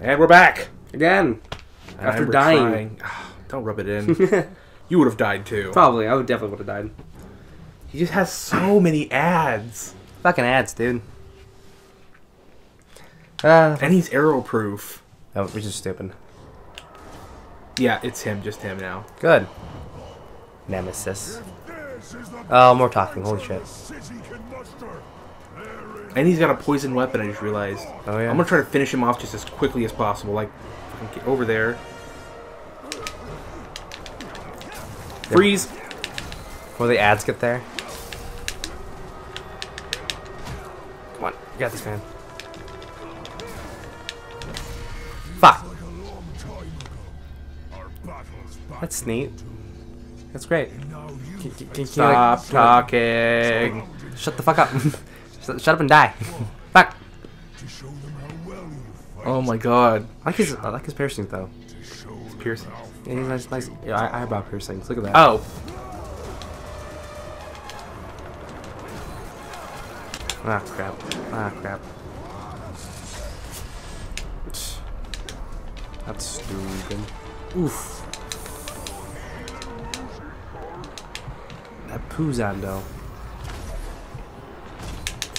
And we're back. Again. And After dying. trying- Don't rub it in. you would have died too. Probably. I would definitely would have died. He just has so many ads. Fucking ads, dude. Uh, And he's arrow proof. oh, which is stupid. Yeah, it's him, just him now. Good. Nemesis. Oh, more talking. Holy shit. And he's got a poison weapon, I just realized. Oh, yeah? I'm gonna try to finish him off just as quickly as possible. Like, get over there. Freeze! Before the ads get there. Come on. You got this, man. Fuck. That's neat. That's great. Can- can- can you, Stop like- talking. Shut the fuck up. shut, shut up and die. fuck. Oh my god. I like his, I like his piercing though. It's piercing. Yeah, he's nice, nice. Yeah, eye- eyebrow piercings. Look at that. Oh. Ah, crap. Ah, crap. That's stupid. Oof. That Puzando.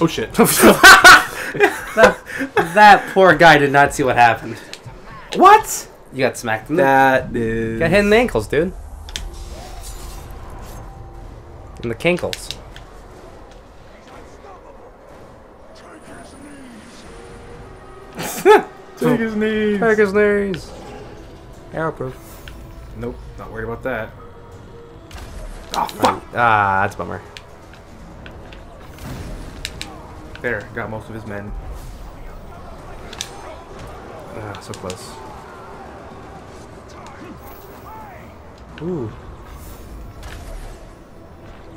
Oh shit. that, that poor guy did not see what happened. what? You got smacked in the... That is. Got hit in the ankles, dude. In the cankles. Take his knees. Take his knees. Arrowproof. Nope, not worried about that. Oh fuck! Ah, that's a bummer. There, got most of his men. Ah, so close. Ooh.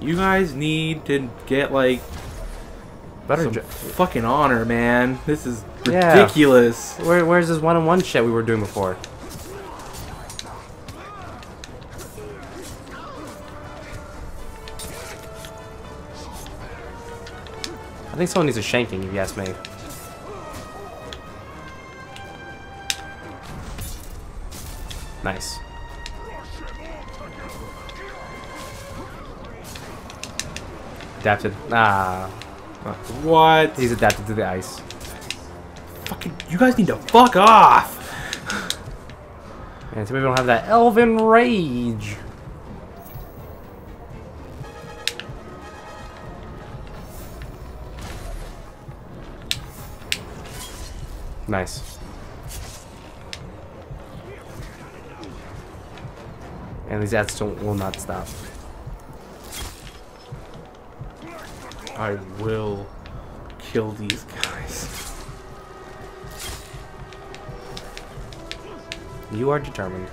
You guys need to get like Better some fucking honor, man. This is Yeah. ridiculous. Where, where's this one-on-one shit we were doing before? Think someone needs a shanking, if you ask me. Nice. Adapted. Ah, What? he's adapted to the ice. fucking. You guys need to fuck off. And so we don't have that elven rage. Nice. And these ads don't will not stop. I will kill these guys. You are determined.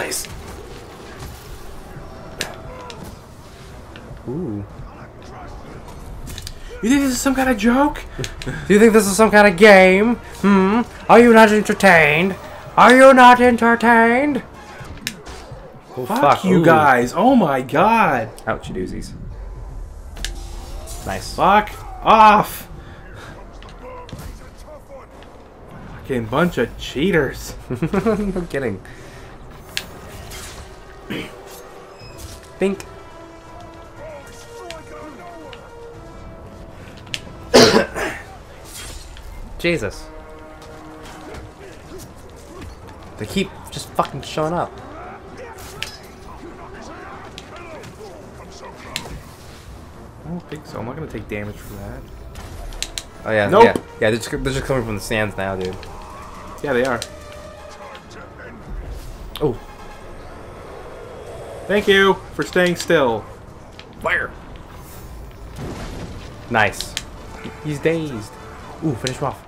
Nice. Ooh. You think this is some kind of joke? Do you think this is some kind of game? Hmm? Are you not entertained? Are you not entertained? Oh, Fuck, you Ooh. guys. Oh my god. Ouchie doozies. Nice. Fuck off. Fucking bunch of cheaters. no kidding. Think. Jesus. They keep just fucking showing up. I don't think so. I'm not gonna take damage from that. Oh yeah, Nope. yeah, yeah. They're just, they're just coming from the sands now, dude. Yeah, they are. Thank you for staying still. fire! Nice. He's dazed. Ooh, finish him off.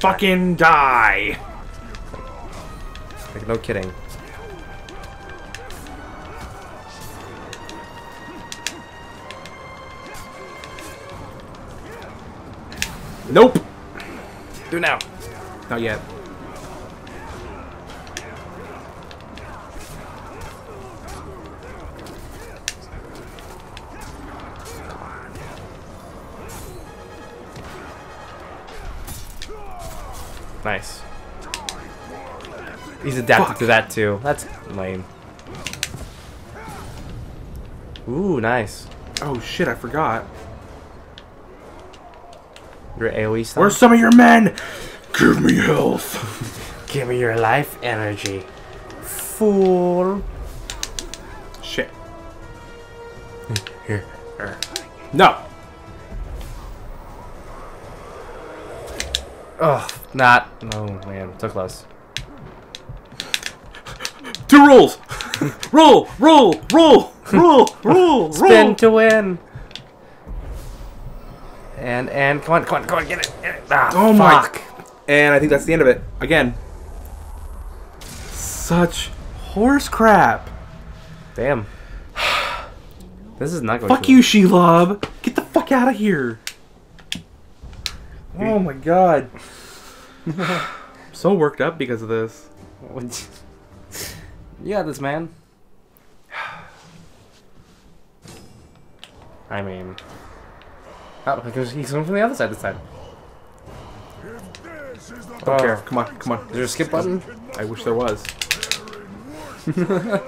Fucking die. Like no kidding. Nope. Do now. Not yet. He's adapted Fuck. to that too. That's lame. Ooh, nice. Oh shit, I forgot. Your AoE stuff. Where's some of your men? Give me health. Give me your life energy. Fool. Shit. Here. er. No. Oh, not. Oh man, so close. Two rolls. roll, roll, roll, roll, roll, Spin roll. to win. And and come on, come on, come on, get it. Get it. Ah, Oh my- And I think that's the end of it. Again. Such horse crap. Damn. This is not going. Fuck you, Shelob. Get the fuck out of here. Oh my god. I'm so worked up because of this. Well. yeah, this man. I mean. Oh, because he's coming from the other side this time. Don't Oh. care. Come on, come on. Is there a skip button? I wish there was.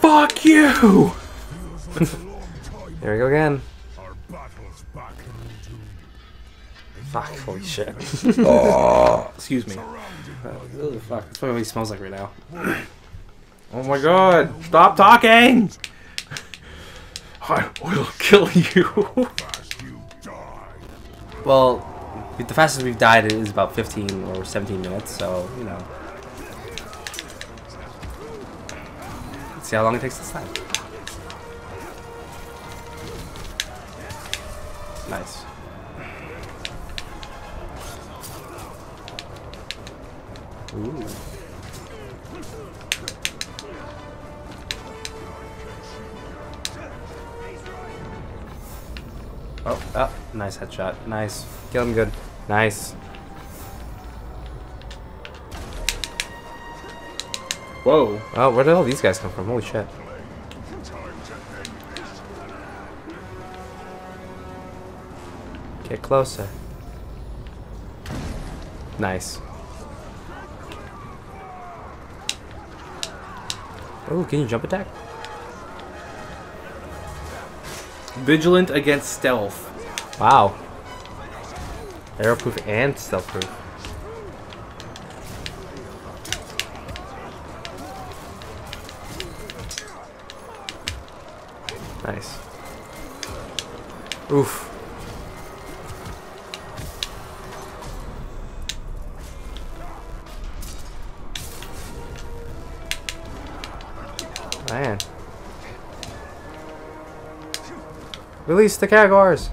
Fuck you! There we go again. Fuck, holy shit. oh. Excuse me. Ugh, fuck, that's what he smells like right now. Oh my god. Stop talking! I will kill you. fast you die. Well, the fastest we've died is about 15 or 17 minutes, so, you know. Let's see how long it takes this time. Nice. Ooh. Oh, oh, nice headshot. Nice. Kill him good. Nice. Whoa. Oh, where did all these guys come from? Holy shit. Get closer. Nice. Oh, can you jump attack? Vigilant against stealth. Wow. Arrowproof and stealth-proof. Nice. Oof. Man. Release the Caragors!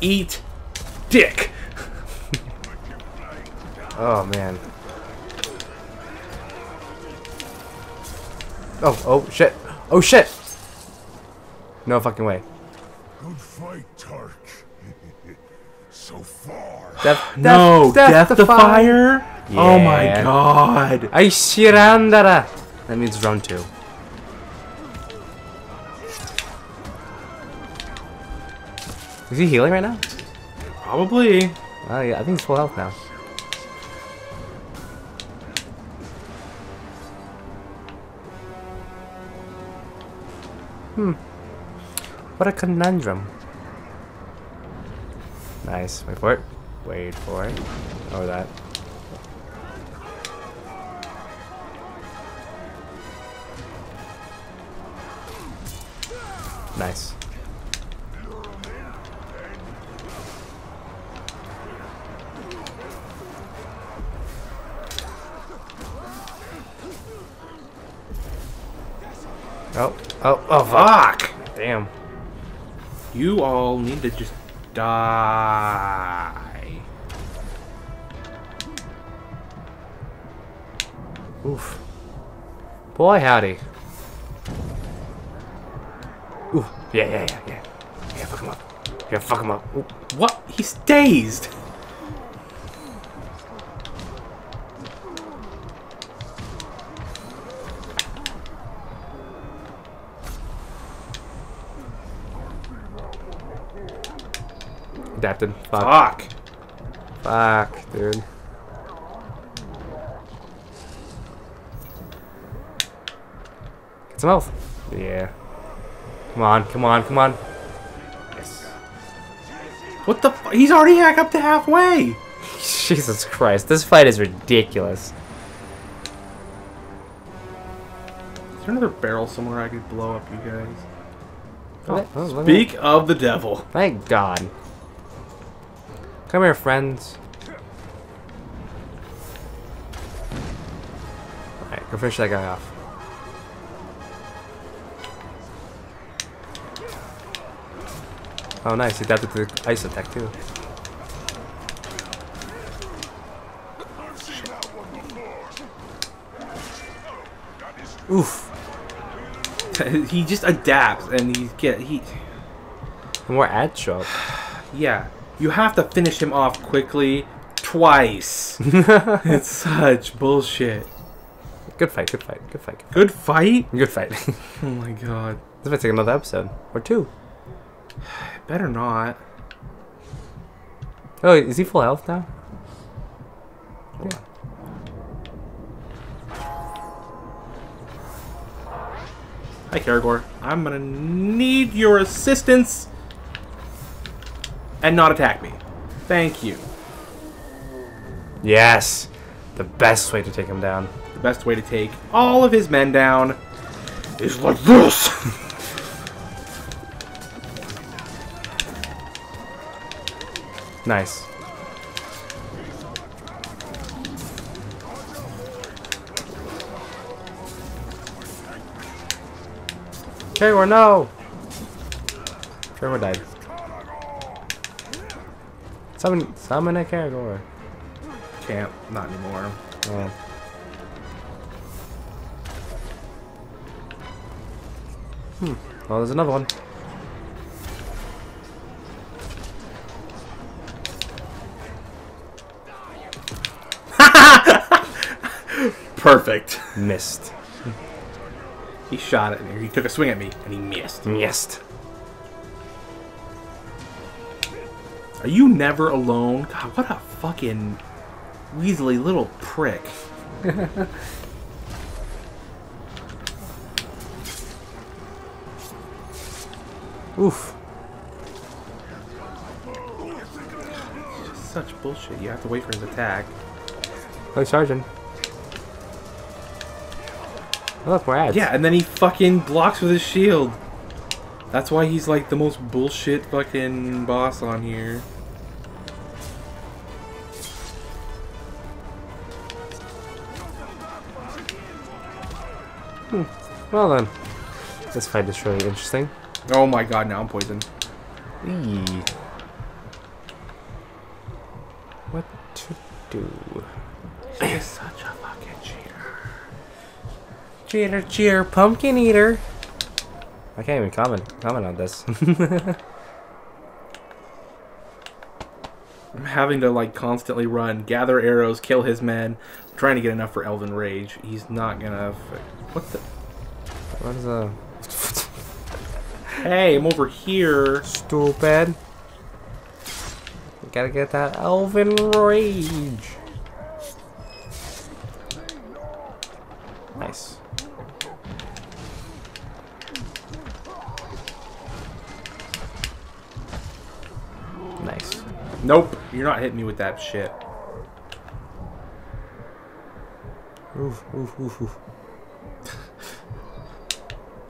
Eat dick. Oh man. Oh, oh shit. Oh shit! No fucking way. Good fight, Tark. so far. Death, No, death, the fire. Oh my god. I Shirandara! That means round two. Is he healing right now? Probably. Oh yeah, I think he's full health now. Hmm. What a conundrum. Nice. Wait for it. Wait for it. Oh, that. Nice. Oh, oh, oh, fuck! Damn. You all need to just die. Oof. Boy, howdy. Ooh, yeah, yeah, yeah, yeah. Yeah, fuck him up. Yeah, fuck him up. Ooh, what? He's dazed! Adapted. Fuck. Fuck, Fuck dude. Get some health. Yeah. Come on, come on, come on. Yes. What the? Fu- He's already back up to halfway. Jesus Christ, this fight is ridiculous. Is there another barrel somewhere I could blow up, you guys? Oh, oh, look at- Speak of the devil. Thank God. Come here, friends. Alright, go finish that guy off. Oh, nice. He adapted to the ice attack, too. Oof. he just adapts and he get he. More ad show up. Yeah, you have to finish him off quickly twice. it's such bullshit. Good fight, good fight, good fight. Good fight. Good fight. this Oh my god. This might take another episode. Or two. Better not. Oh, is he full health now? Yeah. Hi, Caragor. I'm gonna need your assistance and not attack me. Thank you. Yes! The best way to take him down. The best way to take all of his men down is like this. Nice. Trevor, no! Trevor died. Summon, summon a Caragor. Can't. Not anymore. Oh. Hmm. Well, there's another one. Perfect. Missed. He shot at me. He took a swing at me and he missed. Missed. Are you never alone? God, what a fucking weaselly little prick. Oof. Such bullshit. You have to wait for his attack. Oh, Sergeant. Oh, Look, more ads. Yeah, and then he fucking blocks with his shield. That's why he's like the most bullshit fucking boss on here. Hmm. Well then. This fight is really interesting. Oh my god, now I'm poisoned. Eee. What to do? He's such a fucking cheater. Cheater, cheater, pumpkin eater. I can't even comment comment on this. I'm having to like constantly run, gather arrows, kill his men. I'm trying to get enough for Elven Rage. He's not gonna. F- what the? what is a Hey, I'm over here. stupid? You gotta get that elven rage. Nope, you're not hitting me with that shit. Oof, oof, oof, oof.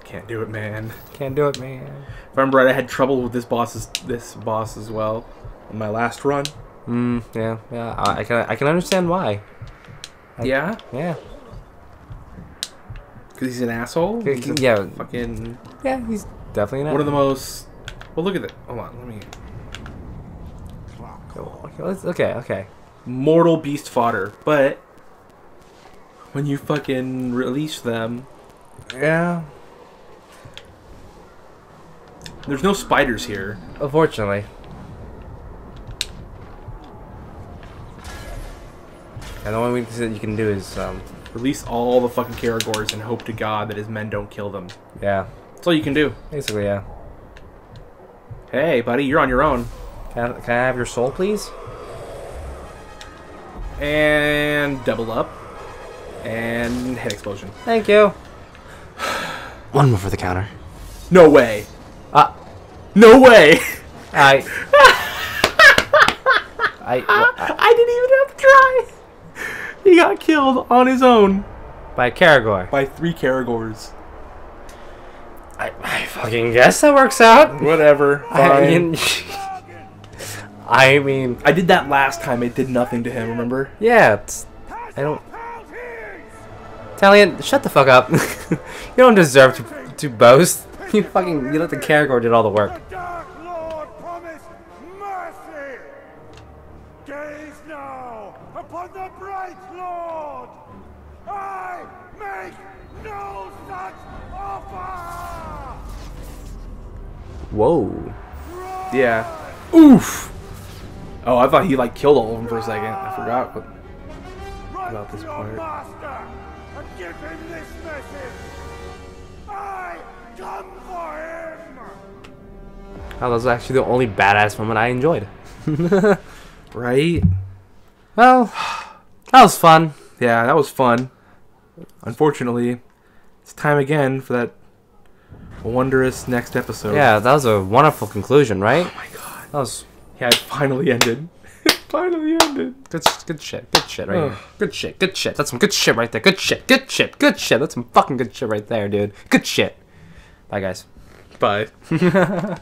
Can't do it, man. Can't do it, man. If I remember right, I had trouble with this boss, this boss as well, in my last run. Mm, yeah, yeah. I, I can, I can understand why. I- Yeah, Yeah, because he's an asshole. Yeah, He's yeah. fucking yeah. He's definitely not. one of the most. Well, look at it. Hold on, let me. Okay, okay. Mortal beast fodder, but when you fucking release them, Yeah. there's no spiders here. Unfortunately. And the only thing that you can do is, um, Release all the fucking Caragors and hope to God that his men don't kill them. yeah, That's all you can do. basically, yeah. Hey, buddy, you're on your own. Can I, can I have your soul, please? And double up. And head explosion. Thank you. One more for the counter. No way. Ah, No way. I. I, I I didn't even have to try. He got killed on his own by Caragor. by three Caragors. I, I fucking guess that works out. Whatever. I Fine. mean, I mean, I did that last time. It did nothing to him. Remember? yeah. It's, I don't. Italian, shut the fuck up. you don't deserve to to boast. You fucking you let the Caragor did all the work. The Dark Lord promised mercy! Gaze now upon the Bright Lord! I make no such offer! Whoa. Yeah. Oof. Oh, I thought he like killed all of them for a second. I forgot. But Run About this to part. master and give him this message! I come for him! That was actually the only badass moment I enjoyed. right? Well, that was fun. Yeah, that was fun. Unfortunately, it's time again for that wondrous next episode. Yeah, that was a wonderful conclusion, right? Oh my god. That was Yeah, it finally ended. it finally ended. good, good shit, good shit right Ugh. here. Good shit, good shit. That's some good shit right there. Good shit, good shit, good shit. That's some fucking good shit right there, dude. Good shit. Bye, guys. Bye.